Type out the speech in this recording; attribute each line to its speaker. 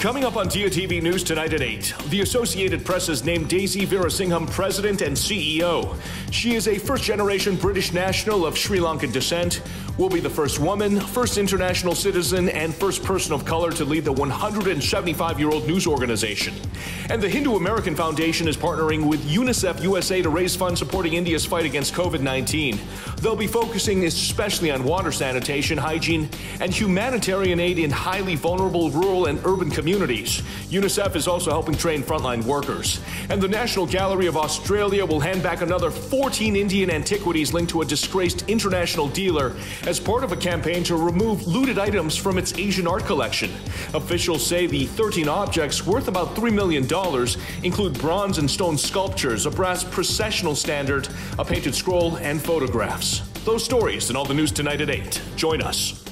Speaker 1: Coming up on Diya TV News tonight at 8, the Associated Press has named Daisy Veerasingham president and CEO. She is a first generation British national of Sri Lankan descent, will be the first woman, first international citizen, and first person of color to lead the 175 year old news organization. And the Hindu American Foundation is partnering with UNICEF USA to raise funds supporting India's fight against COVID 19. They'll be focusing especially on water sanitation, hygiene, and humanitarian aid in highly vulnerable rural and urban communities. UNICEF is also helping train frontline workers. And the National Gallery of Australia will hand back another 14 Indian antiquities linked to a disgraced international dealer as part of a campaign to remove looted items from its Asian art collection. Officials say the 13 objects, worth about $3 million, include bronze and stone sculptures, a brass processional standard, a painted scroll, and photographs. Those stories and all the news tonight at 8. Join us.